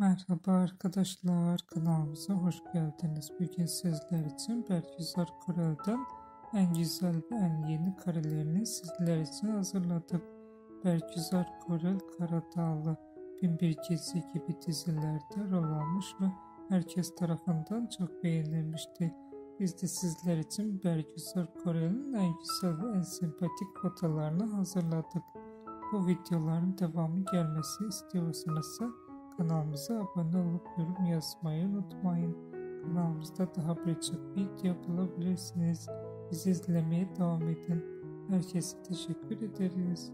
Merhaba arkadaşlar, kanalımıza hoş geldiniz. Bugün sizler için Bergüzar Korel'den en güzel ve en yeni karelerini sizler için hazırladık. Bergüzar Korel Karadağlı, Binbir Gezi gibi dizilerde rol almış ve herkes tarafından çok beğenilmişti. Biz de sizler için Bergüzar Korel'in en güzel ve en sempatik fotolarını hazırladık. Bu videoların devamı gelmesi istiyorsanız kanalımıza abone olup yorum yazmayı unutmayın. Kanalımızda daha birçok video bulabilirsiniz. Bizi izlemeye devam edin. Herkese teşekkür ederiz.